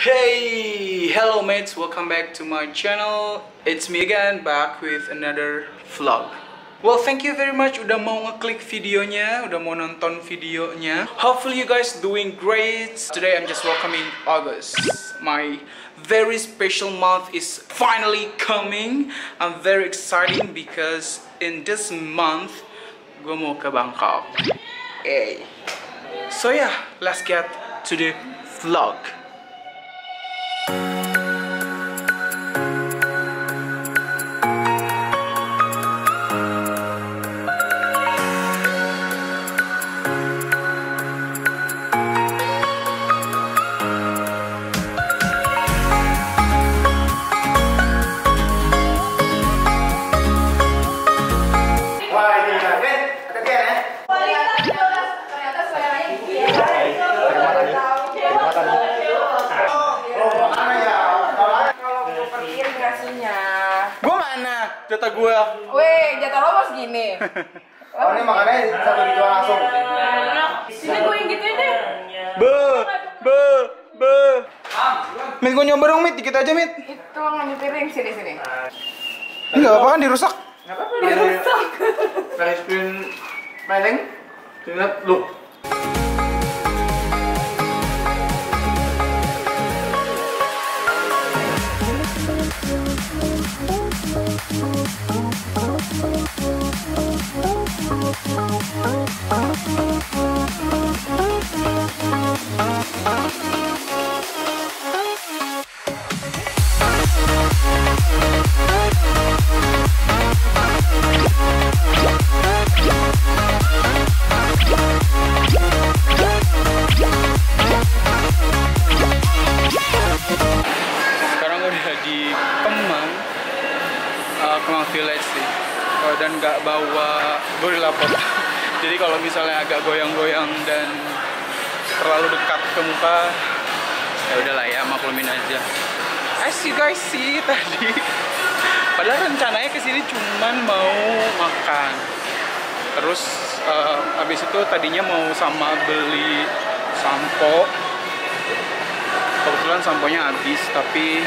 Hey, hello mates, welcome back to my channel. It's me again, back with another vlog. Well, thank you very much udah mau ngeklik videonya, udah mau nonton videonya. Hopefully you guys doing great. Today I'm just welcoming August. My very special month is finally coming. I'm very excited because in this month gue mau ke Bangkok. Hey. So yeah, let's get to the vlog. Imigrasinya. Gue mana? Data gue. Weh, jatah lo mau segini. Oh, ini makannya satu dijual langsung. Sini gue yang gituin deh. Be, be, be. Mit, gue nyoba dong, Mit. Dikit aja, Mit. Itu ngambil piring sini sini. Ini nggak apa-apa kan, dirusak. Dirusak. Pakai screen peleng. Ingat lu. Sekarang nggak bawa gorilla pot. Jadi kalau misalnya agak goyang-goyang dan terlalu dekat ke muka, ya udahlah ya maklumin aja. As you guys see tadi, padahal rencananya ke sini cuman mau makan. Terus uh, habis itu tadinya mau sama beli sampo, kebetulan samponya habis tapi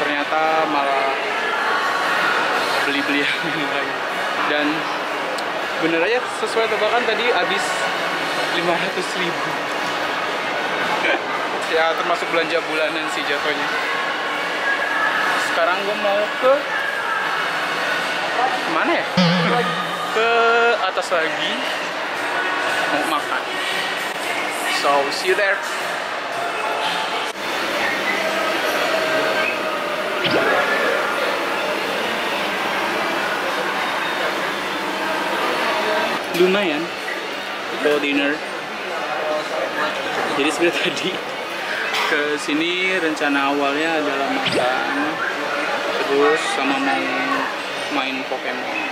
ternyata malah beli-beli yang lain. Dan bener aja sesuai tebakan tadi habis 500 ribu. Ya termasuk belanja bulanan sih jatuhnya. Sekarang gue mau ke mana ya? Ke atas lagi. Mau makan. So see you there lumayan for dinner. Jadi sebenarnya tadi ke sini rencana awalnya adalah makan terus sama mau main Pokemon.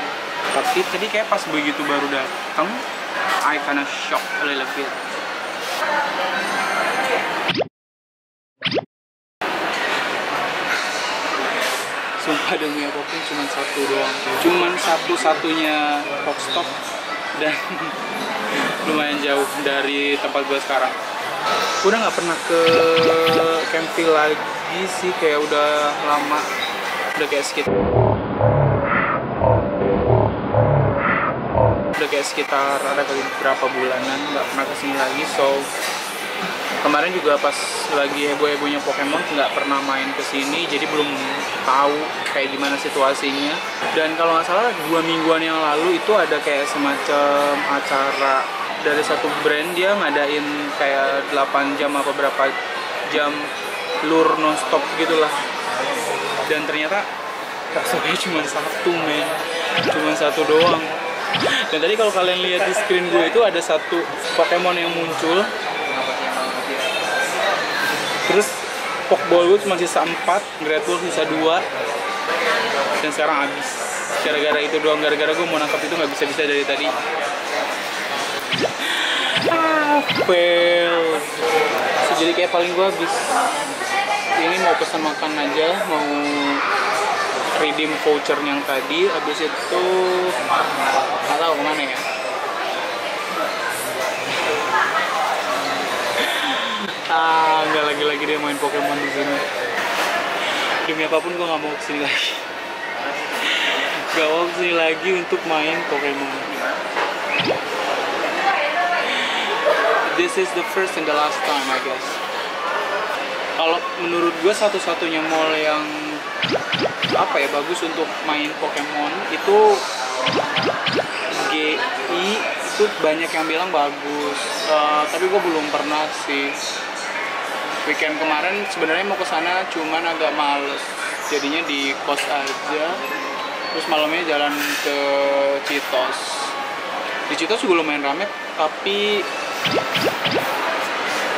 Tapi tadi kayak pas begitu baru datang I kinda shock a little bit. Sumpah demi apa pun cuma satu doang. Cuman satu-satunya Pokstop Dan lumayan jauh dari tempat gue sekarang. Udah nggak pernah ke Campville lagi sih Kayak udah lama. Udah kayak sekitar Udah kayak sekitar ada berapa bulanan nggak pernah ke sini lagi So kemarin juga pas lagi heboh-hebohnya Pokemon nggak pernah main ke sini jadi belum tahu kayak gimana situasinya. Dan kalau nggak salah dua mingguan yang lalu itu ada kayak semacam acara dari satu brand dia ngadain kayak 8 jam apa berapa jam lur nonstop gitulah. Dan ternyata rasanya cuma satu men. Cuma satu doang. Dan tadi kalau kalian lihat di screen gue itu ada satu Pokemon yang muncul terus Pokeball gue cuma sisa 4 Great Ball sisa 2 dan sekarang habis. Gara-gara itu doang gara-gara gue mau nangkap itu nggak bisa-bisa dari tadi. Fail So, jadi kayak paling gue habis. Ini mau pesan makan aja mau redeem voucher yang tadi habis itu nggak tahu ke mana ya lagi-lagi dia main Pokemon di sini. Demi apa pun gue nggak mau ke sini lagi. Gak mau ke sini lagi untuk main Pokemon. This is the first and the last time, I guess. Kalau menurut gue satu-satunya mall yang apa ya bagus untuk main Pokemon itu GI itu banyak yang bilang bagus Eh, tapi gue belum pernah sih weekend kemarin sebenarnya mau ke sana cuman agak males. Jadinya di kos aja. Terus malamnya jalan ke Citos. Di Citos juga lumayan rame tapi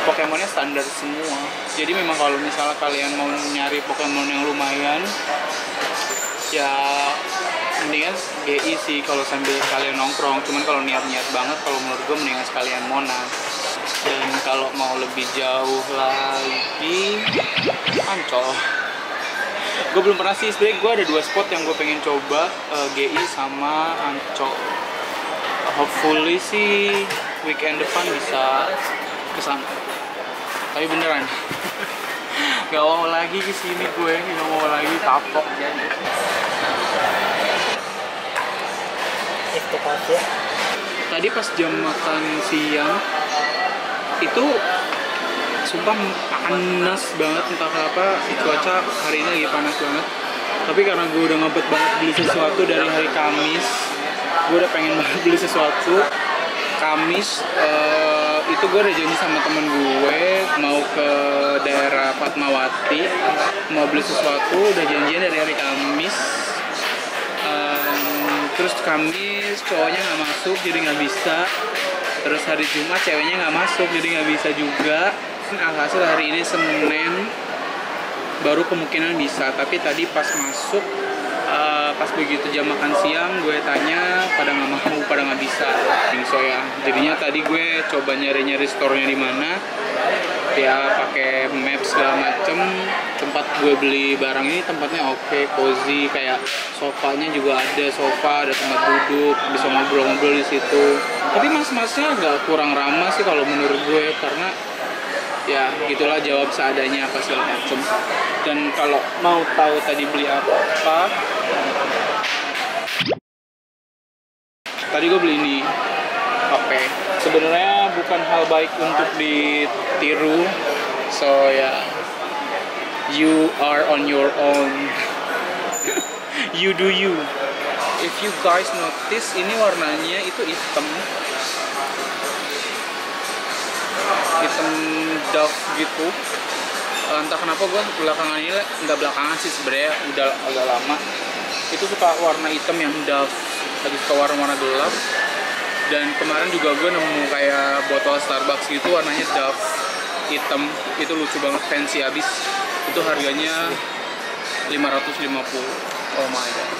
Pokemonnya standar semua. Jadi memang kalau misalnya kalian mau nyari Pokemon yang lumayan ya mendingan GI sih kalau sambil kalian nongkrong. Cuman kalau niat-niat banget kalau menurut gue mendingan sekalian Monas dan kalau mau lebih jauh lagi Ancol gue belum pernah sih sebenarnya gue ada dua spot yang gue pengen coba eh, GI sama Ancol hopefully sih weekend depan bisa ke sana. Tapi beneran. Gak mau lagi ke sini gue gak mau lagi kapok tadi pas jam makan siang itu sumpah panas banget entah kenapa cuaca hari ini lagi panas banget. Tapi karena gue udah ngebet banget beli sesuatu dari hari Kamis gue udah pengen banget beli sesuatu. Kamis eh, itu gue udah janji sama temen gue mau ke daerah Fatmawati mau beli sesuatu udah janjian dari hari Kamis terus Kamis cowoknya nggak masuk jadi nggak bisa. Terus hari Jumat ceweknya nggak masuk jadi nggak bisa juga. Alhasil hari ini Senin baru kemungkinan bisa. Tapi tadi pas masuk pas begitu jam makan siang gue tanya pada nggak mau pada nggak bisa? So ya jadinya tadi gue coba nyari-nyari store-nya di mana. Ya pakai map segala macem. Tempat gue beli barang ini tempatnya oke cozy kayak sofanya juga ada sofa ada tempat duduk bisa ngobrol-ngobrol di situ. Tapi mas-masnya agak kurang ramah sih kalau menurut gue karena ya gitulah jawab seadanya apa segala macem dan kalau mau tahu tadi beli apa tadi gue beli ini. HP sebenarnya bukan hal baik untuk ditiru. So ya you are on your own. You do you. If you guys notice ini warnanya itu hitam hitam dove gitu. Eh, entah kenapa gue belakangan ini nggak belakangan sih sebenarnya udah agak lama. Itu suka warna hitam yang dove lagi suka warna-warna gelap. Dan kemarin juga gue nemu kayak botol Starbucks gitu warnanya dove hitam. Itu lucu banget fancy abis itu harganya 550 oh my god.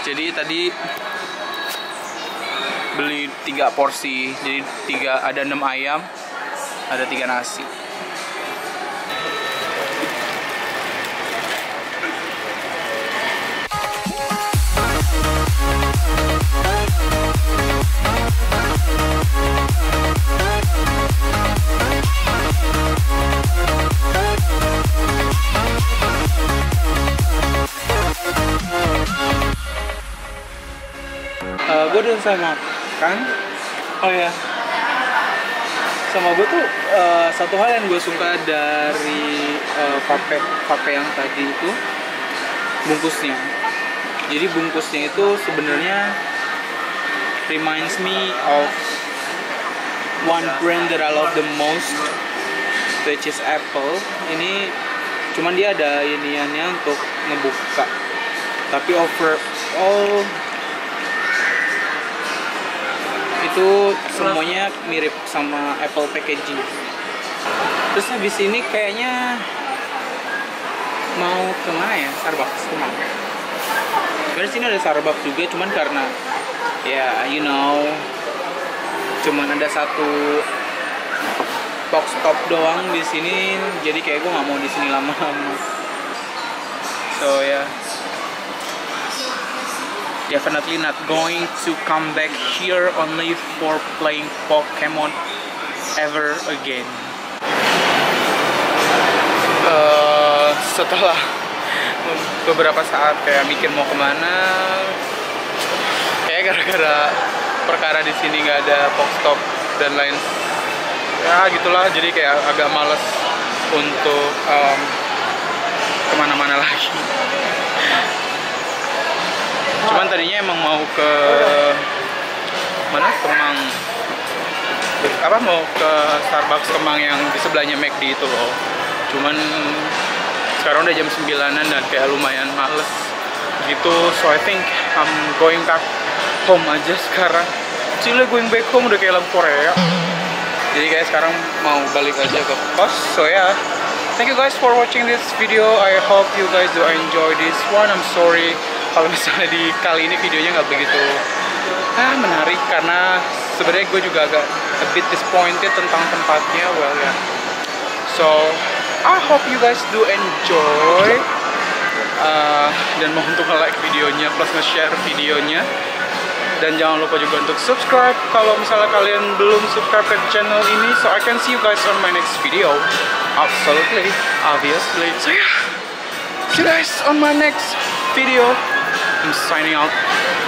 Jadi tadi beli tiga porsi jadi tiga ada enam ayam ada tiga nasi. Gue udah selesai makan. Oh ya sama gue tuh eh, satu hal yang gue suka dari uh, vape vape yang tadi itu bungkusnya. Jadi bungkusnya itu sebenarnya reminds me of one brand that I love the most which is Apple. Ini cuman dia ada iniannya untuk ngebuka. Tapi overall itu semuanya mirip sama Apple packaging. Terus habis ini kayaknya mau ke mana ya? Starbucks ke mana? Sebenarnya sini ada Starbucks juga cuman karena ya you know cuman ada satu box stop doang di sini jadi kayak gue nggak mau di sini lama-lama. So ya. yeah. Definitely not going to come back here only for playing Pokemon ever again. Setelah beberapa saat kayak mikir mau ke mana kayak gara-gara perkara di sini nggak ada box stop dan lain ya gitulah. Jadi kayak agak males untuk em, ke mana-mana lagi cuman tadinya emang mau ke mana? Kemang. Apa mau ke Starbucks Kemang yang di sebelahnya McD itu loh. Cuman sekarang udah jam 9an dan kayak lumayan males. Gitu so I think I'm going back home aja sekarang. Cile going back home udah kayak lagu Korea. Jadi kayak sekarang mau balik aja ke kos. So ya yeah. thank you guys for watching this video. I hope you guys do enjoy this one. I'm sorry kalau misalnya di kali ini videonya nggak begitu ah menarik karena sebenarnya gue juga agak a bit disappointed tentang tempatnya well ya. So I hope you guys do enjoy Uh, dan mau untuk nge-like videonya plus nge-share videonya. Dan jangan lupa juga untuk subscribe kalau misalnya kalian belum subscribe ke channel ini. So I can see you guys on my next video. Absolutely. Obviously. So yeah. See you guys on my next video I'm signing out